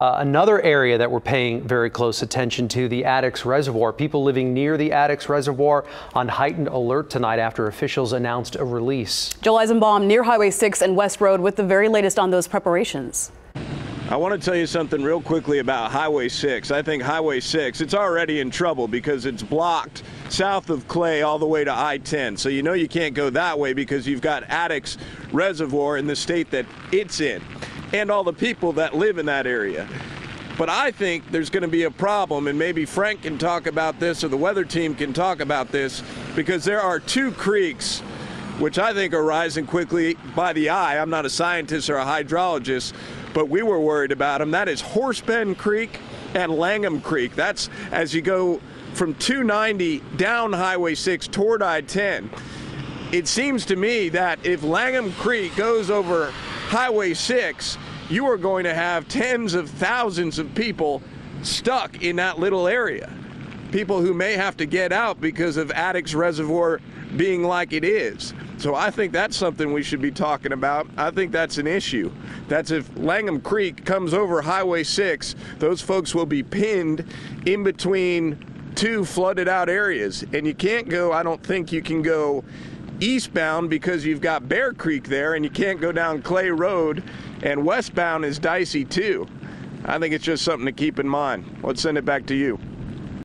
Uh, another area that we're paying very close attention to, the Addicks Reservoir. People living near the Addicks Reservoir on heightened alert tonight after officials announced a release. Joel Eisenbaum near Highway 6 and West Road with the very latest on those preparations. I want to tell you something real quickly about Highway 6. I think Highway 6, it's already in trouble because it's blocked south of Clay all the way to I-10. So you know you can't go that way because you've got Addicks Reservoir in the state that it's in and all the people that live in that area. But I think there's going to be a problem, and maybe Frank can talk about this or the weather team can talk about this, because there are two creeks which I think are rising quickly by the eye. I'm not a scientist or a hydrologist, but we were worried about them. That is Horsepen Creek and Langham Creek. That's as you go from 290 down Highway 6 toward I 10. It seems to me that if Langham Creek goes over Highway 6, you are going to have tens of thousands of people stuck in that little area. People who may have to get out because of Addicks Reservoir being like it is. So I think that's something we should be talking about. I think that's an issue. That's if Langham Creek comes over Highway 6, those folks will be pinned in between two flooded out areas. And you can't go, I don't think you can go eastbound because you've got Bear Creek there and you can't go down Clay Road and westbound is dicey too. I think it's just something to keep in mind. Let's send it back to you.